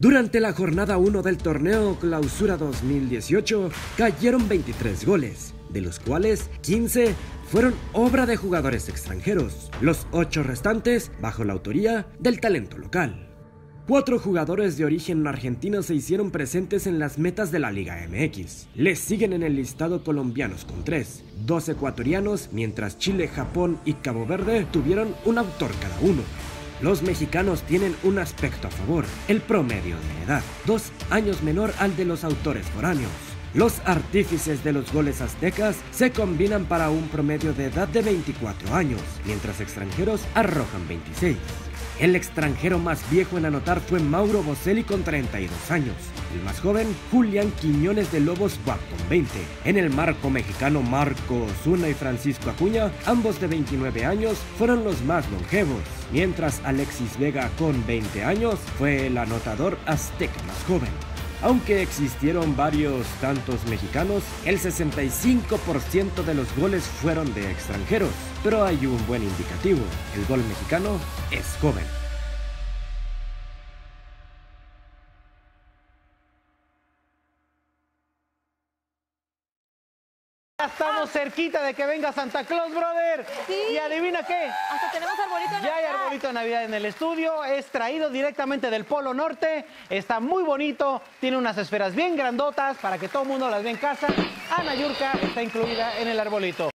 Durante la jornada 1 del torneo Clausura 2018 cayeron 23 goles, de los cuales 15 fueron obra de jugadores extranjeros, los 8 restantes bajo la autoría del talento local. Cuatro jugadores de origen argentino se hicieron presentes en las metas de la Liga MX. Les siguen en el listado colombianos con tres, dos ecuatorianos, mientras Chile, Japón y Cabo Verde tuvieron un autor cada uno. Los mexicanos tienen un aspecto a favor, el promedio de edad, dos años menor al de los autores foráneos. Los artífices de los goles aztecas se combinan para un promedio de edad de 24 años, mientras extranjeros arrojan 26. El extranjero más viejo en anotar fue Mauro Boselli con 32 años. El más joven, Julián Quiñones de Lobos Buap con 20. En el marco mexicano, Marco Osuna y Francisco Acuña, ambos de 29 años, fueron los más longevos. Mientras Alexis Vega con 20 años fue el anotador azteca más joven. Aunque existieron varios tantos mexicanos, el 65% de los goles fueron de extranjeros, pero hay un buen indicativo, el gol mexicano es joven. Estamos cerquita de que venga Santa Claus, brother. Sí. Y adivina qué. Hasta tenemos arbolito de Ya hay Navidad. arbolito de Navidad en el estudio, es traído directamente del Polo Norte, está muy bonito, tiene unas esferas bien grandotas para que todo el mundo las vea en casa. Ana Yurka está incluida en el arbolito.